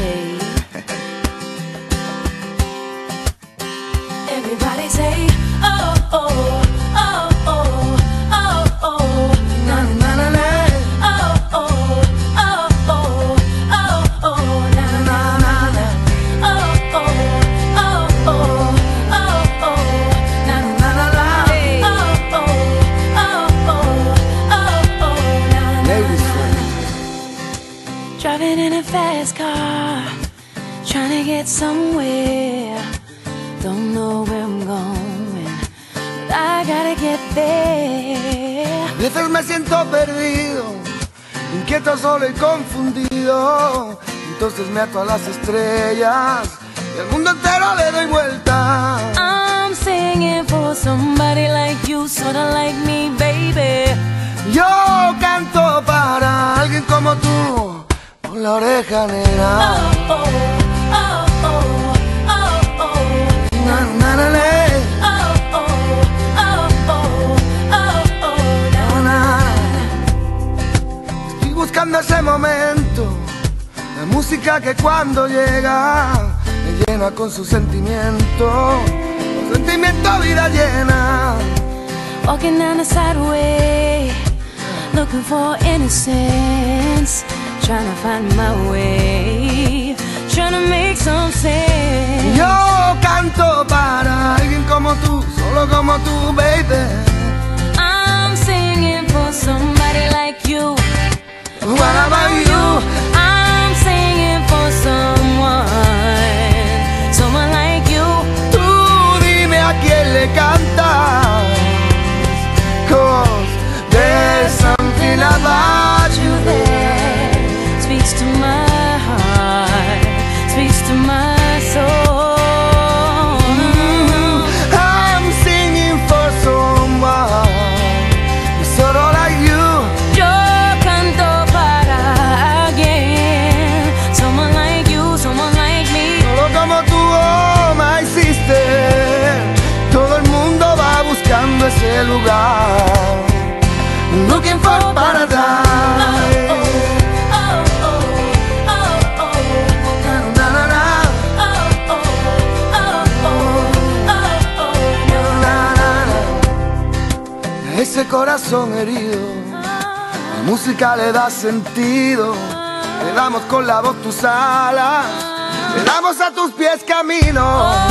day. Everybody say, oh, oh. Fast car, trying to get somewhere. Don't know where I'm going, but I gotta get there. A veces me siento perdido, inquieto, solo y confundido. Entonces me ato a las estrellas y al mundo entero le doy vuelta. I'm singing for somebody like you, sorta like me, baby. Yo canto para alguien como tú, con la oreja negra. Oh, oh, oh. Estoy buscando ese momento, la música que cuando llega me llena con su sentimiento, con sentimiento vida llena. Walking down the sideway, looking for innocence. Trying to find my way, trying to make some sense. Yo canto para alguien como tú, solo como tú, baby. Ese corazón herido, la música le da sentido. Le damos con la voz tus alas, le damos a tus pies camino.